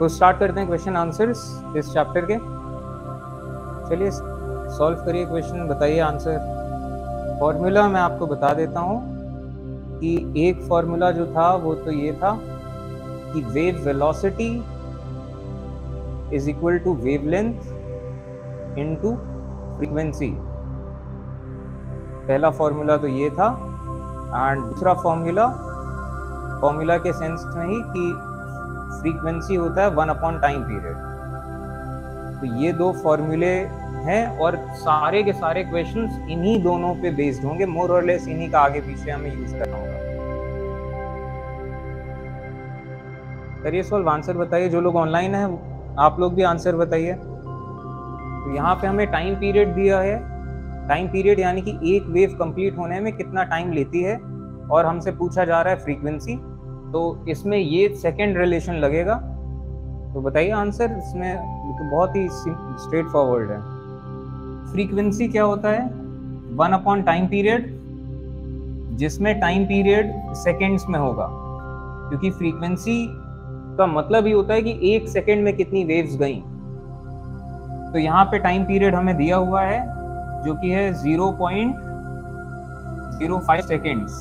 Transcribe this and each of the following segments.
तो स्टार्ट करते हैं क्वेश्चन आंसर्स इस चैप्टर के। चलिए सॉल्व करिए क्वेश्चन बताइए आंसर फॉर्मूला मैं आपको बता देता हूँ कि एक फॉर्मूला जो था, वो तो ये था कि wave velocity is equal to wavelength into frequency पहला फॉर्मूला तो ये था। एंड दूसरा फॉर्मूला फॉर्मूला के सेंस में ही कि फ्रीक्वेंसी होता है वन अपॉन टाइम पीरियड तो ये दो फॉर्मूले हैं और सारे के सारे क्वेश्चंस इन्हीं दोनों पे बेस्ड होंगे. मोर और लेस इन्हीं का आगे पीछे हमें यूज़ करना होगा. करिए सॉल्व आंसर बताइए. जो लोग ऑनलाइन है, आप लोग भी आंसर बताइए. तो यहाँ पे हमें टाइम पीरियड दिया है. टाइम पीरियड यानी कि एक वेव कंप्लीट होने में कितना टाइम लेती है और हमसे पूछा जा रहा है फ्रीक्वेंसी तो इसमें ये सेकेंड रिलेशन लगेगा। तो बताइए आंसर इसमें तो बहुत ही स्ट्रेट फॉरवर्ड है। फ्रीक्वेंसी क्या होता है? वन अपॉन टाइम पीरियड जिसमें टाइम पीरियड सेकेंड्स में होगा। क्योंकि फ्रीक्वेंसी का मतलब ही होता है कि एक सेकेंड में कितनी वेव्स गई। तो यहाँ पे टाइम पीरियड हमें दिया हुआ है, जो कि है zero point zero five seconds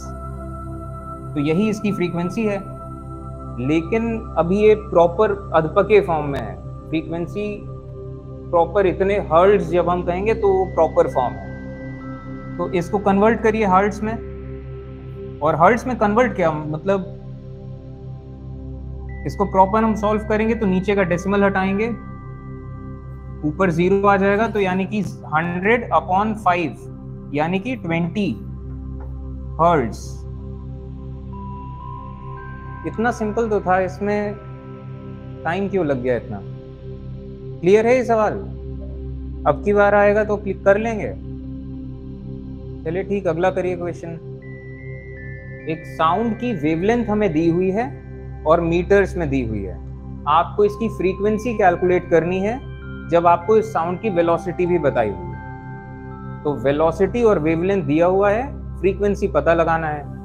तो यही इसकी फ्रीक्वेंसी है। लेकिन अभी ये प्रॉपर अधपके फॉर्म में है। फ्रीक्वेंसी प्रॉपर इतने हर्ट्स जब हम कहेंगे तो वो प्रॉपर फॉर्म है। तो इसको कन्वर्ट करिए हर्ट्स में। और हर्ट्स में कन्वर्ट क्या? मतलब इसको प्रॉपर हम सॉल्व करेंगे तो नीचे का डेसिमल हटाएँगे। ऊपर ज़ीरो आ जाएगा तो यानी कि हंड्रेड अपॉन फाइव यानी कि ट्वेंटी हर्ट्स इतना सिंपल तो था, इसमें टाइम क्यों लग गया इतना? क्लियर है ये सवाल? अब की बार आएगा तो क्लिक कर लेंगे। चलिए ठीक, अगला करिए क्वेश्चन एक साउंड की वेवलेंथ हमें दी हुई है और मीटर्स में दी हुई है। आपको इसकी फ्रीक्वेंसी कैलकुलेट करनी है, जब आपको इस साउंड की वेलोसिटी भी बताई हुई है। तो वेलोसिटी और वेवलेंथ दिया हुआ है फ्रीक्वेंसी पता लगाना है।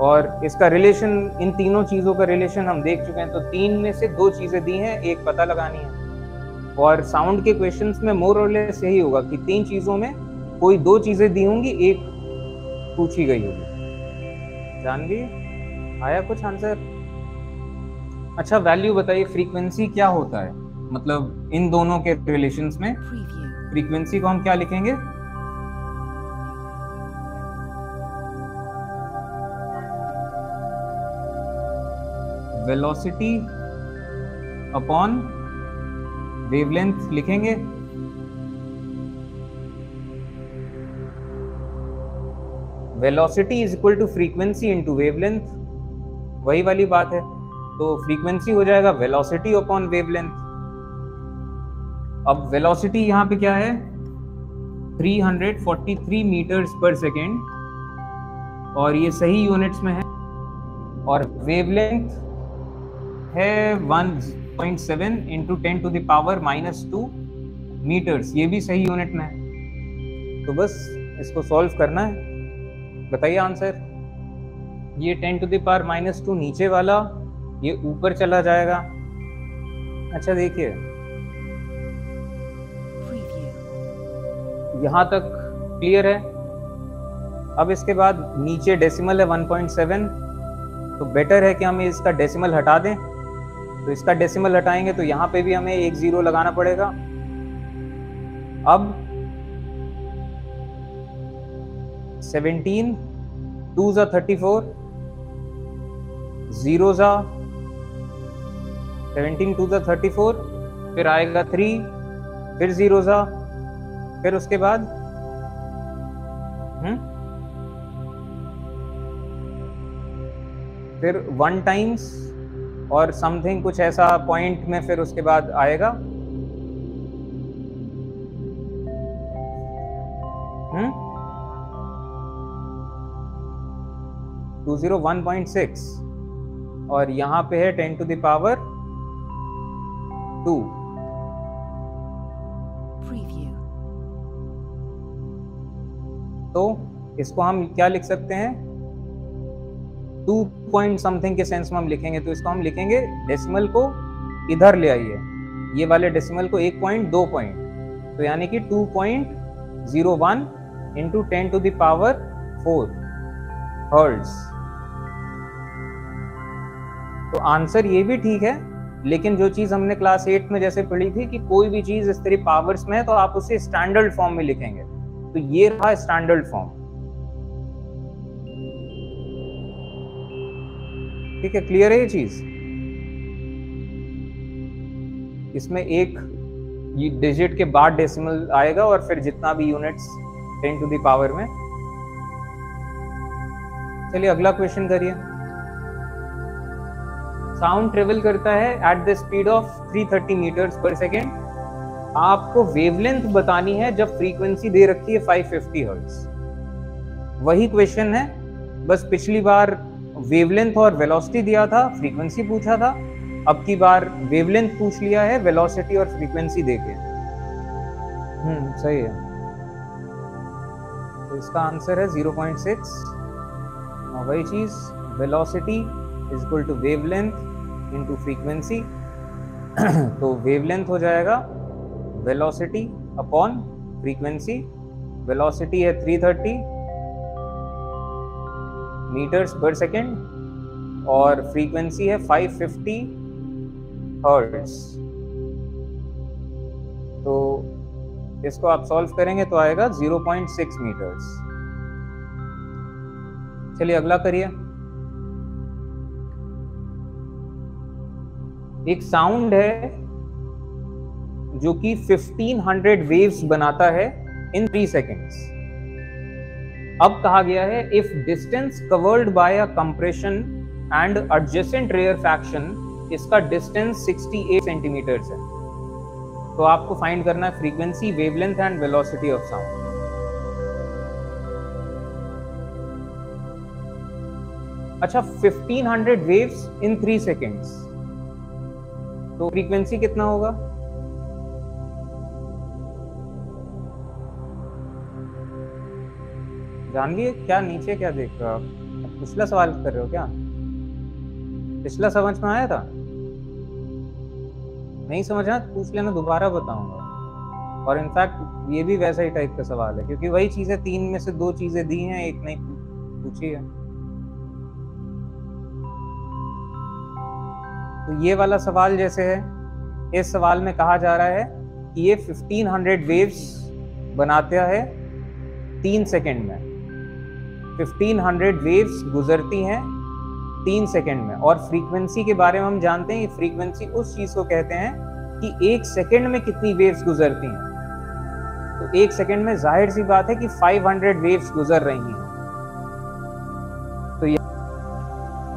और इसका रिलेशन इन तीनों चीज़ों का रिलेशन हम देख चुके हैं तो तीन में से दो चीज़ें दी हैं एक पता लगानी है। और साउंड के क्वेश्चंस में मोर और लेस यही होगा कि तीन चीज़ों में कोई दो चीज़ें दी होंगी एक पूछी गई होगी। जानवी आया कुछ आंसर अच्छा वैल्यू बताइए फ्रीक्वेंसी क्या होता है? मतलब इन दोनों के रिलेशंस में? फ्रीक्वेंसी को हम क्या लिखेंगे? वेलोसिटी अपॉन वेवलेंथ लिखेंगे। Velocity is equal to frequency into wavelength वही वाली बात है। तो फ्रीक्वेंसी हो जाएगा वेलोसिटी अपॉन वेवलेंथ अब वेलोसिटी यहाँ पे क्या है? 343 मीटर्स पर सेकेंड और ये सही यूनिट्स में है। और वेवलेंथ है 1.7 into ten to the power minus two metres ये भी सही यूनिट में है। तो बस इसको सॉल्व करना है। बताइए आंसर ये ten to the power minus two नीचे वाला ये ऊपर चला जाएगा। अच्छा देखिए। यहाँ तक क्लियर है। अब इसके बाद नीचे डेसिमल है 1.7 तो बेटर है कि हम इसका डेसिमल हटा दें। तो इसका डेसिमल हटाएँगे तो यहाँ पे भी हमें एक ज़ीरो लगाना पड़ेगा। अब 17 टू ज़ा थर्टी फोर ज़ीरो ज़ा सेवनटीन टू ज़ा थर्टी फोर फिर आएगा थ्री फिर ज़ीरो ज़ा फिर उसके बाद हम्म फिर वन टाइम्स और समथिंग कुछ ऐसा पॉइंट में फिर उसके बाद आएगा। Two zero one point six और यहाँ पे है टेन टू दावर टू तो इसको हम क्या लिख सकते हैं? टू पॉइंट समथिंग के सेंस में हम लिखेंगे तो इसको हम लिखेंगे डेसिमल को इधर ले आइए। ये वाले डेसिमल को एक पॉइंट दो पॉइंट तो यानी कि two point zero one into ten to the power four hertz तो आंसर ये भी ठीक है, लेकिन जो चीज़ हमने क्लास एट में जैसे पढ़ी थी कि कोई भी चीज़ इस तरह पावर्स में है तो आप उसे स्टैंडर्ड फॉर्म में लिखेंगे। तो ये रहा स्टैंडर्ड फॉर्म ठीक है क्लियर है ये चीज़? इसमें एक डिजिट के बाद डेसिमल आएगा और फिर जितना भी units ten to the power में। चलिए, अगला क्वेश्चन करिए। साउंड ट्रेवल करता है at the speed of 330 metres पर सेकेंड आपको वेवलेंथ बतानी है जब फ्रीक्वेंसी दे रखी है 550 हर्ट्ज वही क्वेश्चन है, बस पिछली बार वेवलेंथ और वेलोसिटी दिया था, फ्रीक्वेंसी पूछा था। अब की बार वेवलेंथ पूछ लिया है, वेलोसिटी और फ्रीक्वेंसी देके हम्म सही है। तो इसका आंसर है 0.6 वही चीज़, velocity is equal to wavelength into frequency तो वेवलेंथ हो जाएगा वेलोसिटी अपॉन फ्रीक्वेंसी वेलोसिटी है 330 मीटर्स पर सेकेंड और फ्रीक्वेंसी है 550 हर्ट्ज तो इसको आप सॉल्व करेंगे तो आएगा 0.6 मीटर्स चलिए अगला करिए। एक साउंड है जो कि 1500 वेव्स बनाता है इन थ्री सेकेंड्स अब कहा गया है if distance covered by a compression and adjacent rarefaction इसका डिस्टेंस 68 सेंटीमीटर है। तो आपको फाइंड करना है frequency wavelength and velocity of sound अच्छा 1500 वेव्स इन थ्री सेकेंड्स तो फ्रीक्वेंसी कितना होगा? जान लिए क्या नीचे क्या देख रहे हो आप? पिछला सवाल कर रहे हो क्या? पिछला समझ में आया था? नहीं समझा पूछ लेना, दोबारा बताऊँगा। और इनफैक्ट ये भी वैसा ही टाइप का सवाल है, क्योंकि वही चीज़ें तीन में से दो चीज़ें दी हैं, एक नहीं, पूछी है। तो ये वाला सवाल जैसे है, इस सवाल में कहा जा रहा है कि ये 1500 वेव्स बनाते हैं तीन सेकंड में। 1500 वेव्स गुजरती हैं तीन सेकंड में। और फ्रीक्वेंसी के बारे में हम जानते हैं फ्रीक्वेंसी उस चीज़ को कहते हैं कि एक सेकंड में कितनी वेव्स गुजरती हैं। तो एक सेकंड में ज़ाहिर सी बात है कि 500 वेव्स गुजर रही हैं। तो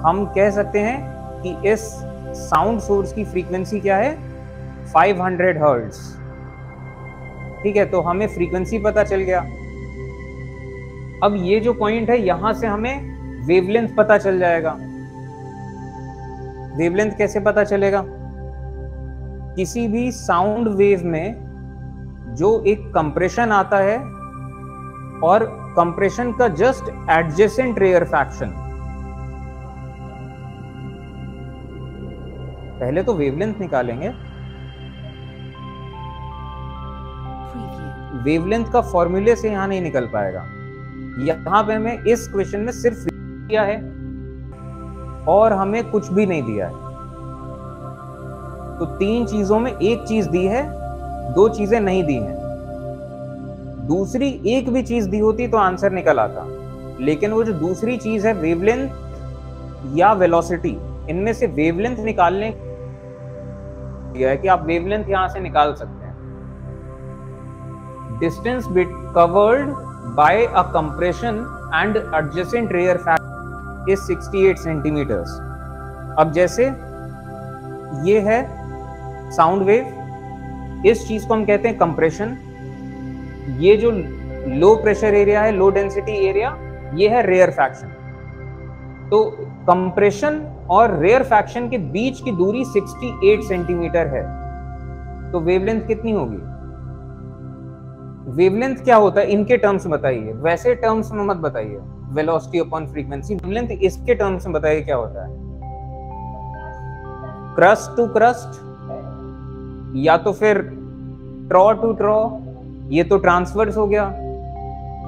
हम कह सकते हैं कि इस साउंड सोर्स की फ्रीक्वेंसी क्या है? 500 हर्ट्ज ठीक है तो हमें फ्रीक्वेंसी पता चल गया। अब ये जो पॉइंट है यहाँ से हमें वेवलेंथ पता चल जाएगा। वेवलेंथ कैसे पता चलेगा? किसी भी साउंड वेव में जो एक कंप्रेशन आता है और कंप्रेशन का जस्ट एडजेसेंट रेयर फैक्शन पहले तो वेवलेंथ निकालेंगे। वेवलेंथ का फॉर्मूले से यहाँ नहीं निकल पाएगा। यहाँ पे हमें इस क्वेश्चन में सिर्फ़ किया है और हमें कुछ भी नहीं दिया है। तो तीन चीज़ों में एक चीज़ दी है, दो चीज़ें नहीं दी हैं। दूसरी एक भी चीज़ दी होती तो आंसर निकल आता। लेकिन वो जो दूसरी चीज़ है वेवलेंथ या वेलोसिटी इनमें से वेवलेंथ निकालने दिया है कि आप वेवलेंथ यहाँ से निकाल सकते हैं। Distance bit covered by a compression and adjacent rarefaction is 68 centimetres अब जैसे ये है साउंड वेव इस चीज़ को हम कहते हैं कंप्रेशन ये जो लो प्रेशर एरिया है लो डेंसिटी एरिया ये है रेयर फैक्शन तो कंप्रेशन और रेयर फैक्शन के बीच की दूरी 68 सेंटीमीटर है. तो वेवलेंथ कितनी होगी? वेवलेंथ क्या होता है? इनके टर्म्स बताइए। वैसे टर्म्स में मत बताइए। वेलोसिटी अपॉन फ्रीक्वेंसी वेवलेंथ इसके टर्म्स में बताइए क्या होता है? क्रस्ट टू क्रस्ट या तो फिर ट्रॉ टू ट्रॉ ये तो ट्रांसवर्स हो गया।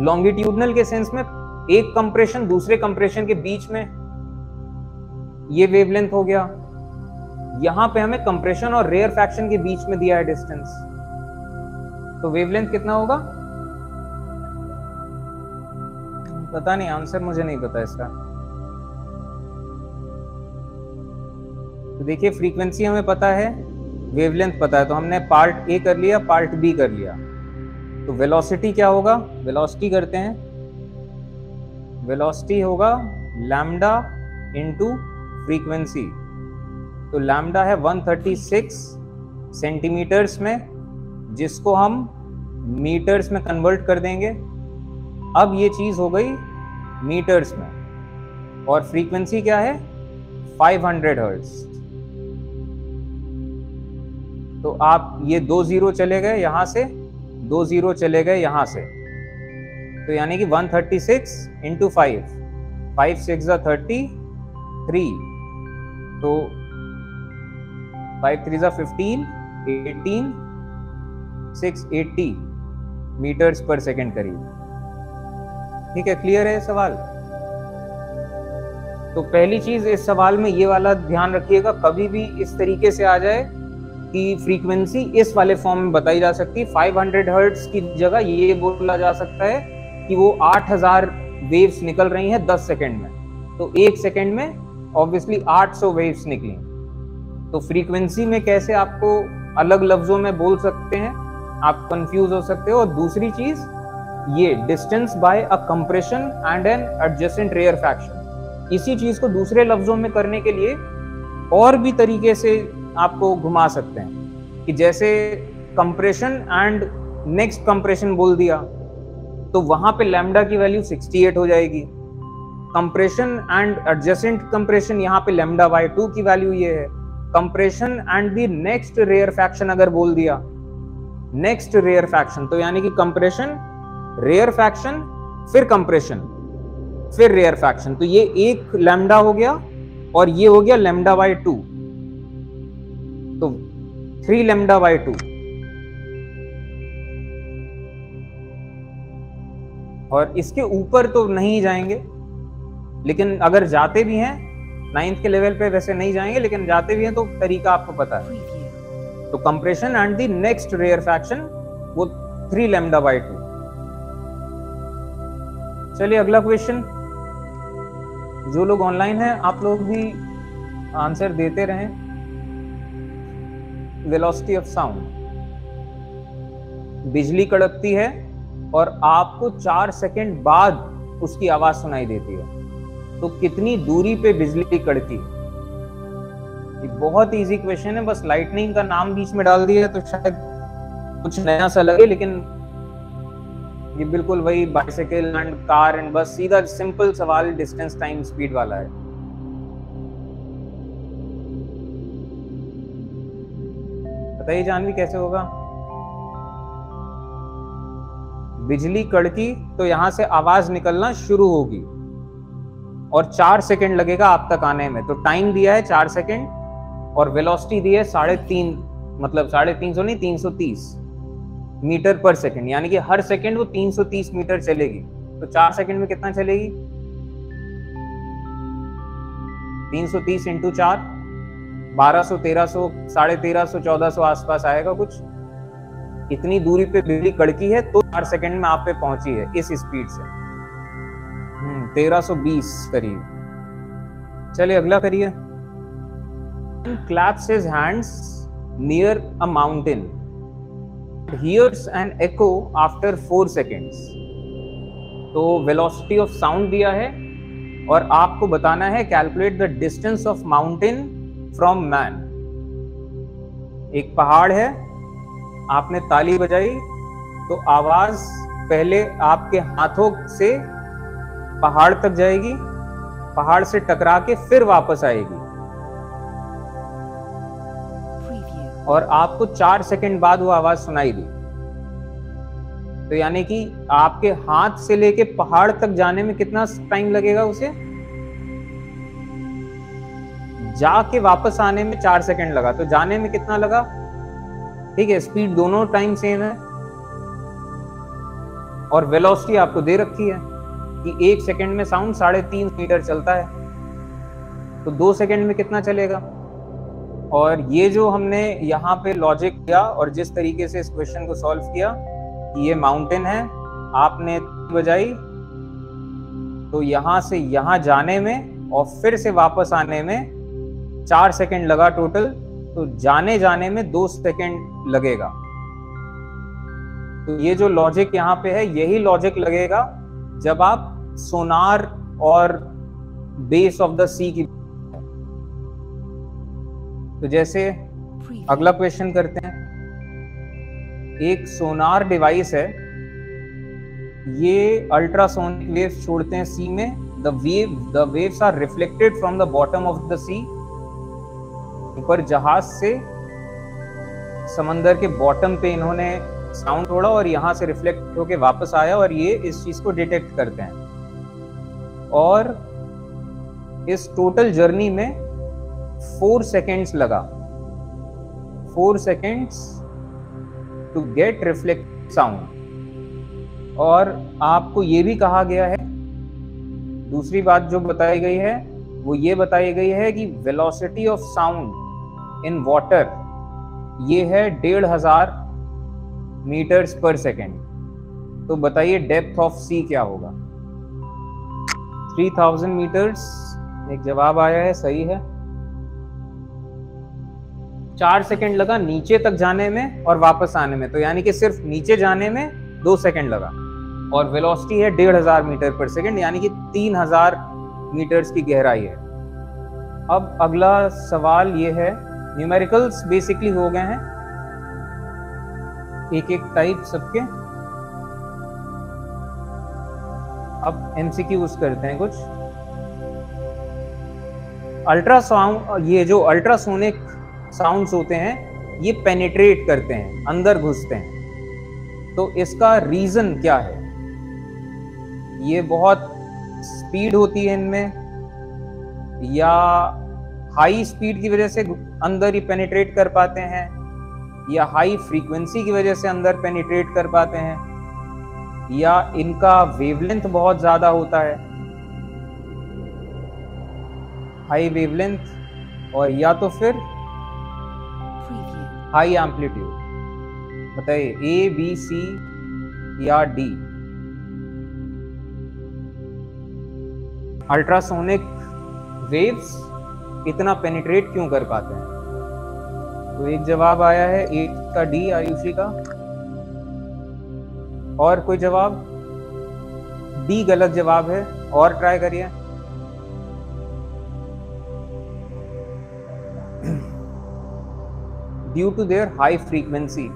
लॉन्गिट्यूडनल के सेंस में एक कंप्रेशन दूसरे कंप्रेशन के बीच में ये वेवलेंथ हो गया। यहाँ पे हमें कंप्रेशन और रेयर फैक्शन के बीच में दिया है डिस्टेंस तो वेवलेंथ कितना होगा? पता नहीं आंसर मुझे नहीं पता इसका। तो देखिए फ्रीक्वेंसी हमें पता है वेवलेंथ पता है। तो हमने पार्ट ए कर लिया पार्ट बी कर लिया। तो वेलोसिटी क्या होगा? वेलोसिटी करते हैं। वेलोसिटी होगा लैम्डा इनटू फ्रीक्वेंसी तो लैम्डा है 136 सेंटीमीटर्स में, जिसको हम मीटर्स में कन्वर्ट कर देंगे। अब ये चीज़ हो गई मीटर्स में। और फ्रीक्वेंसी क्या है? 500 हर्ट्ज तो आप ये दो ज़ीरो चले गए यहाँ से, दो ज़ीरो चले गए यहाँ से। तो यानी कि 136 thirty six into five five six thirty three तो five three fifteen eighteen six eighty metres पर सेकेंड करीब ठीक है, क्लियर है सवाल? तो पहली चीज़, इस सवाल में ये वाला ध्यान रखिएगा, कभी भी इस तरीके से आ जाए कि फ्रीक्वेंसी इस वाले फॉर्म में बताई जा सकती है। 500 हर्ट्ज की जगह ये बोला जा सकता है कि वो 8000 वेव्स निकल रही हैं 10 सेकंड में। तो एक सेकंड में ऑब्वियसली 800 वेव्स निकली। तो फ्रीक्वेंसी में कैसे आपको अलग लफ्जों में बोल सकते हैं? आप कंफ्यूज हो सकते हो। और दूसरी चीज़, ये distance by a compression and an adjacent rarefaction इसी चीज़ को दूसरे लफ्जों में करने के लिए और भी तरीके से आपको घुमा सकते हैं। कि जैसे कंप्रेशन एंड नेक्स्ट कंप्रेशन बोल दिया तो वहाँ पे लैम्डा की वैल्यू 68 हो जाएगी। कंप्रेशन एंड एडजस्टेंट कंप्रेशन यहाँ पे लैम्डा बाय टू की वैल्यू ये है। Compression and the next rarefaction अगर बोल दिया नेक्स्ट रेयर फैक्शन तो यानी कि कंप्रेशन रेयर फैक्शन फिर कंप्रेशन फिर रेयर फैक्शन तो ये एक लैम्डा हो गया और ये हो गया लेमडा बाय टू तो थ्री लेमडा बाई टू और इसके ऊपर तो नहीं जाएँगे, लेकिन अगर जाते भी हैं नाइन्थ के लेवल पे वैसे नहीं जाएँगे, लेकिन जाते भी हैं तो तरीका आपको पता है। तो compression and the next rarefaction वो थ्री लेमडा बाई टू चलिए अगला क्वेश्चन जो लोग ऑनलाइन हैं, आप लोग भी आंसर देते रहें. वेलोसिटी ऑफ़ साउंड बिजली कड़कती है और आपको चार सेकंड बाद उसकी आवाज़ सुनाई देती है। तो कितनी दूरी पे बिजली कड़की ये बहुत इजी क्वेश्चन है, बस लाइटनिंग का नाम बीच में डाल दिया तो शायद कुछ नया सा लगे, लेकिन ये बिल्कुल वही बाइसाइकिल एंड कार एंड बस सीधा सिंपल सवाल डिस्टेंस टाइम स्पीड वाला है। बताइए जानवी, कैसे होगा? बिजली कड़की तो यहाँ से आवाज़ निकलना शुरू होगी। और चार सेकंड लगेगा आप तक आने में तो टाइम दिया है चार सेकंड और वेलोसिटी दी है साढ़े तीन मतलब साढ़े तीन सौ नहीं तीन सौ तीस मीटर पर सेकंड यानी कि हर सेकंड वो तीन सौ तीस मीटर चलेगी। तो चार सेकंड में कितना चलेगी? तीन सौ तीस इंटू चार बारह सौ तेरह सौ साढ़े तेरह सौ चौदह सौ आसपास आएगा कुछ। इतनी दूरी पे बिजली कड़की है तो चार सेकंड में आप पे पहुँची है इस स्पीड से। हम्म, तेरह सौ बीस करीब। चलिए अगला करिए। Claps his hands near a mountain. Hears an echo after 4 seconds. तो वेलोसिटी ऑफ़ साउंड दिया है और आपको बताना है calculate the distance of mountain from man एक पहाड़ है, आपने ताली बजाई तो आवाज़ पहले आपके हाथों से पहाड़ तक जाएगी, पहाड़ से टकरा के फिर वापस आएगी। और आपको चार सेकंड बाद वो आवाज़ सुनाई दी। तो यानी कि आपके हाथ से लेके पहाड़ तक जाने में कितना टाइम लगेगा उसे? जाके वापस आने में चार सेकंड लगा। तो जाने में कितना लगा? ठीक है स्पीड दोनों टाइम सेम है। और वेलोसिटी आपको दे रखी है कि एक सेकंड में साउंड साढ़े तीन मीटर चलता है। तो दो सेकंड में कितना चलेगा? और ये जो हमने यहाँ पे लॉजिक किया और जिस तरीके से इस क्वेश्चन को सॉल्व किया, ये माउंटेन है। आपने बजाई तो यहाँ से यहाँ जाने में और फिर से वापस आने में चार सेकंड लगा टोटल तो जाने जाने में दो सेकंड लगेगा। तो ये जो लॉजिक यहाँ पे है, यही लॉजिक लगेगा जब आप सोनार और बेस ऑफ़ द सी की तो जैसे अगला क्वेश्चन करते हैं। एक सोनार डिवाइस है। ये अल्ट्रासोनिक वेव्स छोड़ते हैं सी में। The wave the waves are reflected from the bottom of the sea ऊपर जहाज़ से समंदर के बॉटम पे इन्होंने साउंड छोड़ा और यहाँ से रिफ्लेक्ट होके वापस आया और ये इस चीज़ को डिटेक्ट करते हैं। और इस टोटल जर्नी में फोर सेकेंड्स लगा। Four seconds to get reflect sound और आपको ये भी कहा गया है, दूसरी बात जो बताई गई है, वो ये बताई गई है कि velocity of sound in water ये है डेढ़ हज़ार मीटर्स पर सेकेंड तो बताइए डेप्थ ऑफ़ सी क्या होगा? 3000 मीटर्स एक जवाब आया है, सही है। चार सेकेंड लगा नीचे तक जाने में और वापस आने में। तो यानी कि सिर्फ़ नीचे जाने में दो सेकेंड लगा। और वेलोसिटी है डेढ़ हज़ार मीटर पर सेकेंड, यानी कि तीन हज़ार मीटर्स की गहराई है। अब अगला सवाल ये है न्यूमेरिकल्स बेसिकली हो गए हैं। एक एक टाइप सबके। अब एमसीक्यूज करते हैं कुछ। अल्ट्रासाउंड, ये जो अल्ट्रासोनिक साउंड्स होते हैं, ये पेनिट्रेट करते हैं, अंदर घुसते हैं। तो इसका रीजन क्या है? ये बहुत स्पीड होती है इनमें, या हाई स्पीड की वजह से अंदर ही पेनिट्रेट कर पाते हैं, या हाई फ्रीक्वेंसी की वजह से अंदर पेनिट्रेट कर पाते हैं, या इनका वेवलेंथ बहुत ज़्यादा होता है। हाई वेवलेंथ और या तो फिर हाई एम्पलीट्यूड बताइए ए बी सी या डी अल्ट्रासोनिक वेव्स इतना पेनिट्रेट क्यों कर पाते हैं? तो एक जवाब आया है ए का डी आयुषी का? और कोई जवाब? डी गलत जवाब है, और ट्राई करिए। Due to their high frequency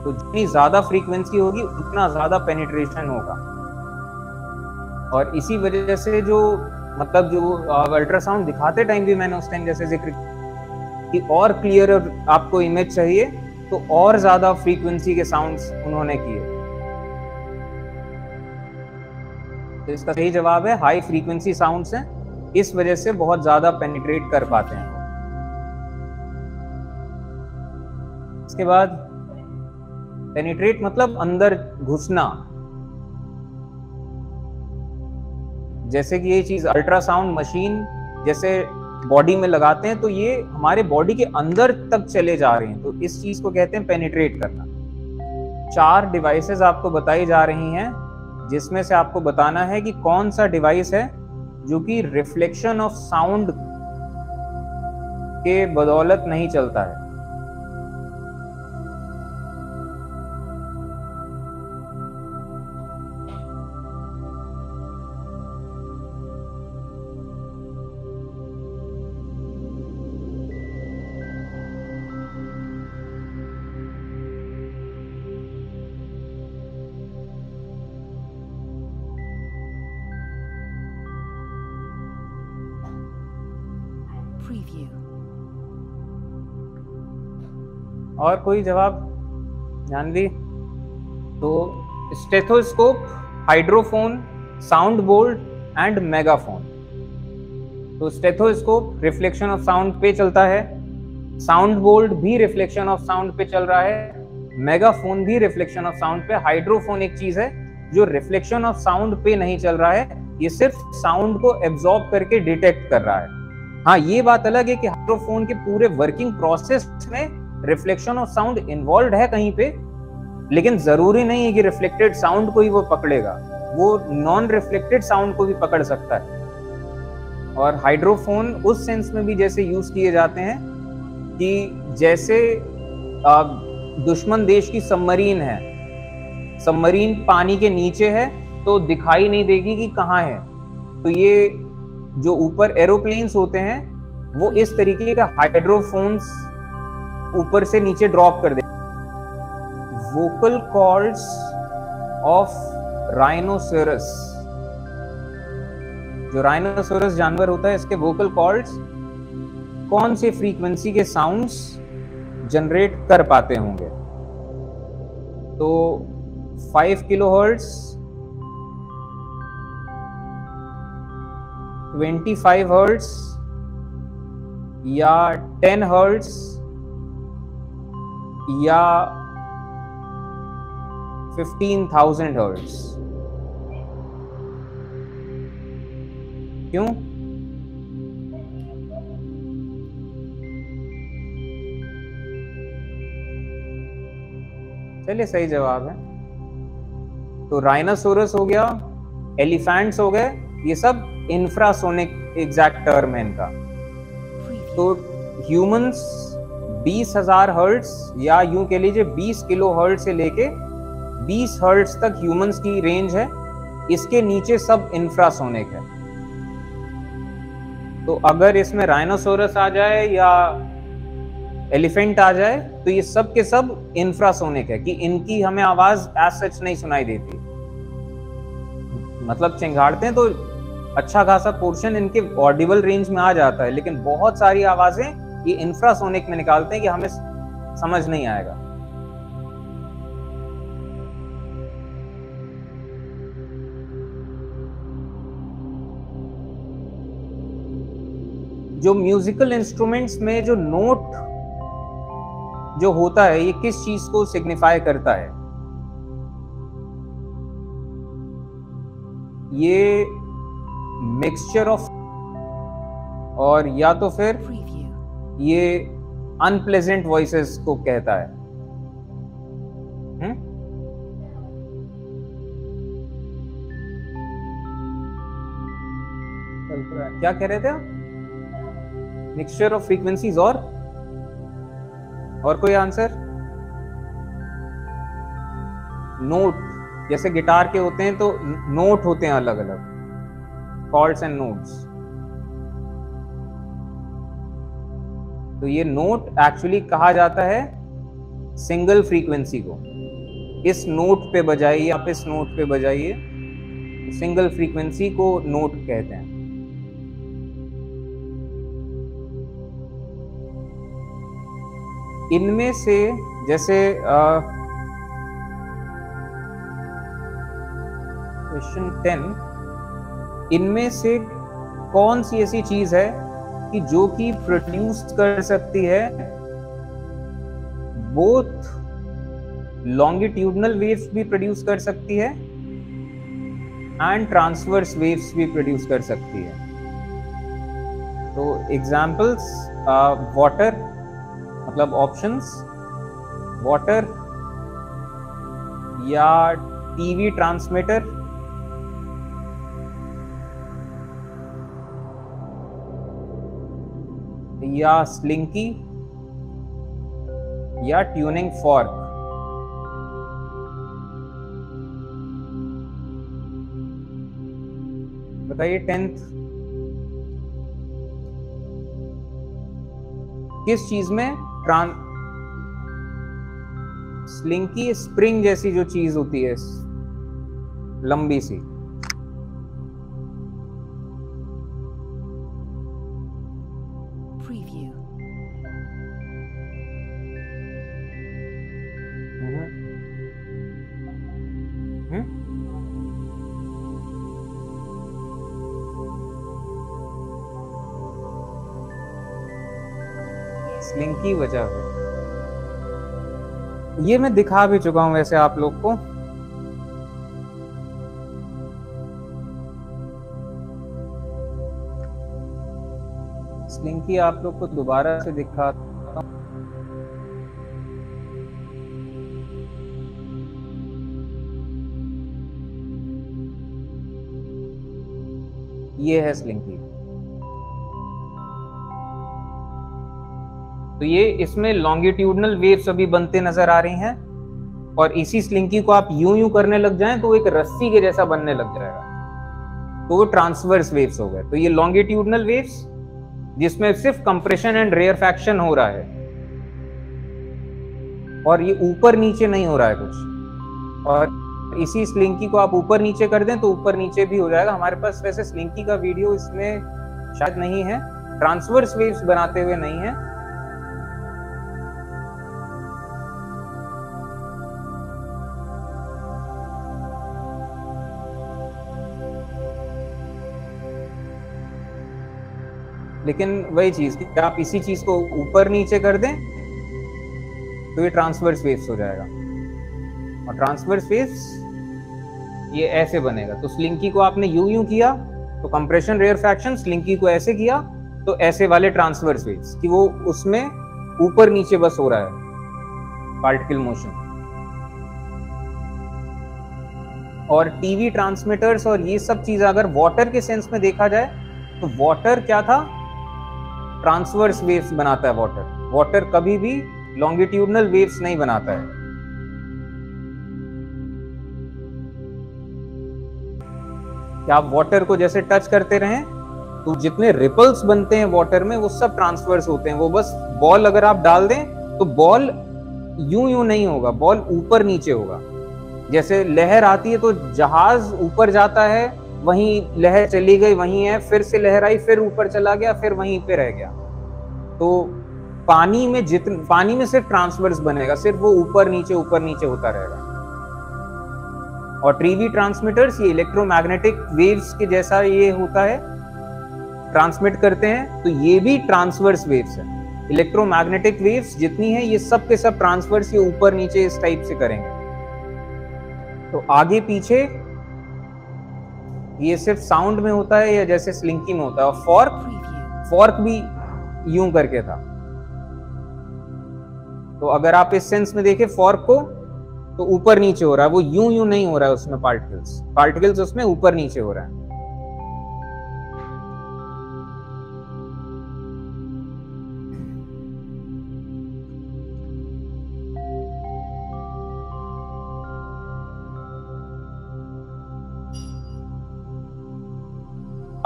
तो जितनी ज़्यादा फ्रीक्वेंसी होगी, उतना ज़्यादा पेनिट्रेशन होगा। और इसी वजह से जो मतलब जो अल्ट्रासाउंड दिखाते टाइम भी मैंने उस टाइम जैसे ज़िक्र कि और क्लियर आपको इमेज चाहिए तो और ज़्यादा फ्रीक्वेंसी के साउंड्स उन्होंने किए। तो इसका सही जवाब है हाई फ्रीक्वेंसी साउंड्स हैं, इस वजह से बहुत ज़्यादा पेनिट्रेट कर पाते हैं। इसके बाद पेनिट्रेट मतलब अंदर घुसना। जैसे कि ये चीज़ अल्ट्रासाउंड मशीन जैसे बॉडी में लगाते हैं तो ये हमारे बॉडी के अंदर तक चले जा रहे हैं। तो इस चीज़ को कहते हैं पेनिट्रेट करना। चार डिवाइसेस आपको बताई जा रही हैं, जिसमें से आपको बताना है कि कौन सा डिवाइस है जो कि रिफ्लेक्शन ऑफ़ साउंड के बदौलत नहीं चलता है। और कोई जवाब? जानवी तो stethoscope hydrophone sound board and megaphone तो स्टेथोस्कोप रिफ्लेक्शन ऑफ़ साउंड पे चलता है। साउंड बोल्ट भी रिफ्लेक्शन ऑफ़ साउंड पे चल रहा है। मेगाफोन भी रिफ्लेक्शन ऑफ़ साउंड पे। हाइड्रोफोन एक चीज़ है, जो रिफ्लेक्शन ऑफ़ साउंड पे नहीं चल रहा है। ये सिर्फ़ साउंड को एब्जॉर्ब करके डिटेक्ट कर रहा है। हाँ ये बात अलग है कि हाइड्रोफोन के पूरे वर्किंग प्रोसेस में रिफ्लेक्शन ऑफ़ साउंड इन्वॉल्व है कहीं पे, लेकिन ज़रूरी नहीं है कि रिफ्लेक्टेड साउंड को ही वो पकड़ेगा। वो नॉन रिफ्लेक्टेड साउंड को भी पकड़ सकता है। और हाइड्रोफोन उस सेंस में भी जैसे यूज़ किए जाते हैं कि जैसे दुश्मन देश की सबमरीन है। सबमरीन पानी के नीचे है तो दिखाई नहीं देगी कि कहाँ है। तो ये जो ऊपर एरोप्लेन्स होते हैं, वो इस तरीके का हाइड्रोफोन्स ऊपर से नीचे ड्रॉप कर दे वोकल कॉल्स ऑफ़ राइनोसोरस जो राइनोसोरस जानवर होता है, इसके वोकल कॉल्स कौन से फ्रीक्वेंसी के साउंड्स जनरेट कर पाते होंगे? तो 5 किलो हर्ट्ज़ 25 हर्ट्स या टेन हर्ट्स या 15,000 हर्ट्स क्यों? चलिए सही जवाब है। तो राइनासोरस हो गया एलिफेंट्स हो गए ये सब इंफ्रासोनिक एग्जैक्ट टर्म है इनका। तो ह्यूमंस बीस हज़ार हर्ट्स या यूँ कह लीजिए बीस किलो हर्ट से लेके बीस हर्ट्स तक ह्यूमंस की रेंज है। इसके नीचे सब इंफ्रासोनिक है। तो अगर इसमें राइनोसोरस आ जाए या एलिफेंट आ जाए तो ये सब के सब इंफ्रासोनिक है कि इनकी हमें आवाज़ एज सच नहीं सुनाई देती। मतलब चिंगाड़ते हैं तो अच्छा खासा पोर्शन इनके ऑडिबल रेंज में आ जाता है, लेकिन बहुत सारी आवाज़ें ये इंफ्रासोनिक में निकालते हैं कि हमें समझ नहीं आएगा। जो म्यूजिकल इंस्ट्रूमेंट्स में जो नोट जो होता है, ये किस चीज़ को सिग्निफाई करता है? ये मिक्सचर ऑफ़ और या तो फिर ये अनप्लेजेंट वॉइसेस को कहता है। हुँ? हम्म? क्या कह रहे थे आप? मिक्सचर ऑफ़ फ्रीक्वेंसीज और? और कोई आंसर नोट जैसे गिटार के होते हैं तो नोट होते हैं अलग अलग कॉर्ड्स एंड नोट्स तो ये नोट एक्चुअली कहा जाता है सिंगल फ्रीक्वेंसी को। इस नोट पे बजाइए, आप इस नोट पे बजाइए सिंगल फ्रीक्वेंसी को नोट कहते हैं। इनमें से जैसे क्वेश्चन टेन इनमें से कौन सी ऐसी चीज़ है कि जो कि प्रोड्यूस कर सकती है बोथ लॉन्गिट्यूडनल वेव्स भी प्रोड्यूस कर सकती है एंड ट्रांसवर्स वेव्स भी प्रोड्यूस कर सकती है। तो एग्जांपल्स वाटर मतलब ऑप्शंस वाटर या टीवी ट्रांसमीटर या स्लिंकी या ट्यूनिंग फॉर्क बताइए टेंथ किस चीज़ में ट्रांस स्लिंकी स्प्रिंग जैसी जो चीज़ होती है, लंबी सी। की वजह है। ये मैं दिखा भी चुका हूँ वैसे आप लोग को। स्लिंकी आप लोग को दोबारा से दिखा ये है स्लिंकी। तो ये इसमें लॉन्गिट्यूडनल वेव्स अभी बनते नज़र आ रही हैं, और इसी स्लिंकी को आप यूँ यूँ करने लग जाएँ तो एक रस्सी के जैसा बनने लग जाएगा। तो वो ट्रांसवर्स वेव्स हो गए। तो ये लॉन्गिट्यूडनल वेव्स जिसमें सिर्फ़ कंप्रेशन एंड रेयर फैक्शन हो रहा है, और ये ऊपर नीचे नहीं हो रहा है कुछ। और इसी स्लिंकी को आप ऊपर नीचे कर दें तो ऊपर नीचे भी हो जाएगा। हमारे पास वैसे स्लिंकी का वीडियो इसमें शायद नहीं है। ट्रांसवर्स वेव्स बनाते हुए नहीं है। लेकिन वही चीज़ कि आप इसी चीज़ को ऊपर नीचे कर दें तो ये ट्रांसवर्स वेव्स हो जाएगा। और ट्रांसवर्स वेव्स ये ऐसे बनेगा। तो स्लिंकी को आपने यू यू किया तो कंप्रेशन रेयर फ्रैक्शन स्लिंकी को ऐसे किया तो ऐसे वाले ट्रांसवर्स वेव्स कि वो उसमें ऊपर नीचे बस हो रहा है। पार्टिकल मोशन और टीवी ट्रांसमीटर्स और ये सब चीज़ अगर वाटर के सेंस में देखा जाए तो वाटर क्या था? ट्रांसवर्स वेव्स बनाता है वाटर वाटर कभी भी लॉन्गिट्यूडनल वेव्स नहीं बनाता है. क्या आप वाटर को जैसे टच करते रहें तो जितने रिपल्स बनते हैं वाटर में, वो सब ट्रांसवर्स होते हैं. वो बस बॉल अगर आप डाल दें तो बॉल यूँ यूँ नहीं होगा. बॉल ऊपर नीचे होगा. जैसे लहर आती है तो जहाज़ ऊपर जाता है वहीं लहर चली गई, वहीं है, फिर से लहर आई, फिर ऊपर चला गया, फिर वहीं पे रह गया। तो पानी में जितने, पानी में सिर्फ़ ट्रांसवर्स बनेगा, सिर्फ़ वो ऊपर नीचे ऊपर नीचे होता रहेगा। और टीवी ट्रांसमीटर्स ये इलेक्ट्रोमैग्नेटिक वेव्स के जैसा ये होता है ट्रांसमिट करते हैं तो ये भी ट्रांसवर्स वेव्स है। इलेक्ट्रोमैग्नेटिक वेव्स जितनी है, ये सब के सब ट्रांसवर्स ये ऊपर नीचे इस टाइप से करेंगे। तो आगे पीछे ये सिर्फ़ साउंड में होता है या जैसे स्लिंकी में होता है? और फॉर्क फॉर्क भी यूँ करके था। तो अगर आप इस सेंस में देखें फॉर्क को तो ऊपर नीचे हो रहा है। वो यूँ यूँ नहीं हो रहा है उसमें पार्टिकल्स पार्टिकल्स उसमें ऊपर नीचे हो रहा है।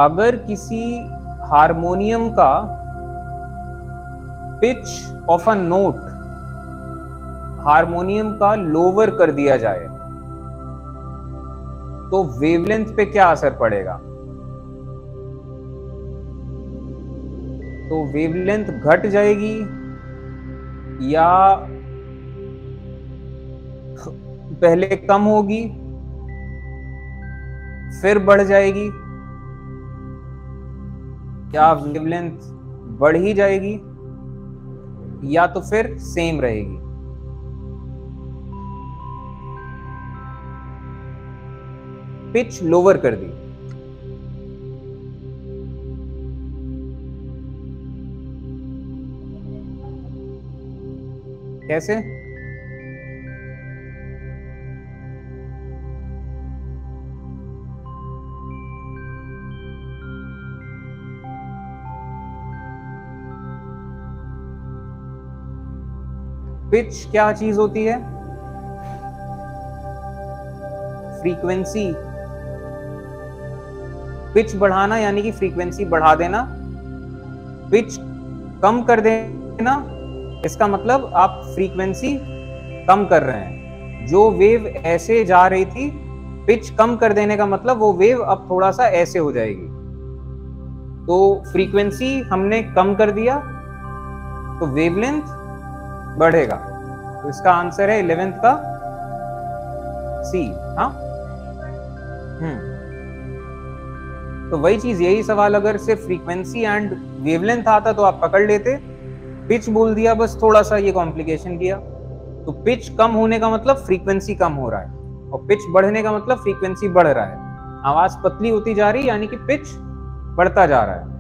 अगर किसी हारमोनियम का pitch of a note harmonium का लोअर कर दिया जाए तो वेवलेंथ पे क्या असर पड़ेगा? तो वेवलेंथ घट जाएगी या पहले कम होगी, फिर बढ़ जाएगी? क्या वेवलेंथ बढ़ ही जाएगी या तो फिर सेम रहेगी? पिच लोअर कर दी। कैसे? पिच क्या चीज़ होती है? फ्रीक्वेंसी पिच बढ़ाना यानी कि फ्रीक्वेंसी बढ़ा देना। पिच कम कर देना, इसका मतलब आप फ्रीक्वेंसी कम कर रहे हैं। जो वेव ऐसे जा रही थी पिच कम कर देने का मतलब वो वेव अब थोड़ा सा ऐसे हो जाएगी। तो फ्रीक्वेंसी हमने कम कर दिया तो वेवलेंथ बढ़ेगा। तो इसका आंसर है इलेवेंथ का सी हाँ? हम्म। तो वही चीज़, यही सवाल अगर सिर्फ़ फ्रीक्वेंसी एंड वेवलेंथ आता तो आप पकड़ लेते। पिच बोल दिया, बस थोड़ा सा ये कॉम्प्लिकेशन किया। तो पिच कम होने का मतलब फ्रीक्वेंसी कम हो रहा है। और पिच बढ़ने का मतलब फ्रीक्वेंसी बढ़ रहा है। आवाज़ पतली होती जा रही यानी कि पिच बढ़ता जा रहा है।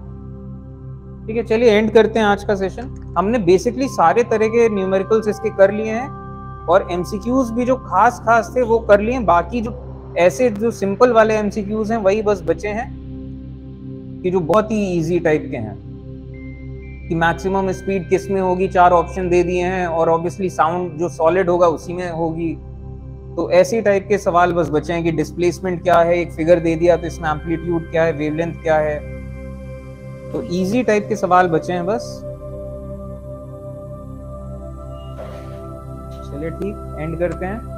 ठीक है, चलिए एंड करते हैं आज का सेशन हमने बेसिकली सारे तरह के न्यूमेरिकल्स इसके कर लिए हैं और एमसीक्यूज भी जो खास खास थे वो कर लिए बाकी जो ऐसे जो सिंपल वाले एमसीक्यूज हैं, वही बस बचे हैं कि जो बहुत ही इजी टाइप के हैं. कि मैक्सिमम स्पीड किसमें होगी? चार ऑप्शन दे दिए हैं और ऑब्वियसली साउंड जो सॉलिड होगा उसी में होगी. तो ऐसे टाइप के सवाल बस बचे हैं कि डिस्प्लेसमेंट क्या है? एक फिगर दे दिया तो इसमें एम्पलीट्यूड क्या है? वेवलेंथ क्या है? तो इजी टाइप के सवाल बचे हैं बस। चलिए ठीक एंड करते हैं।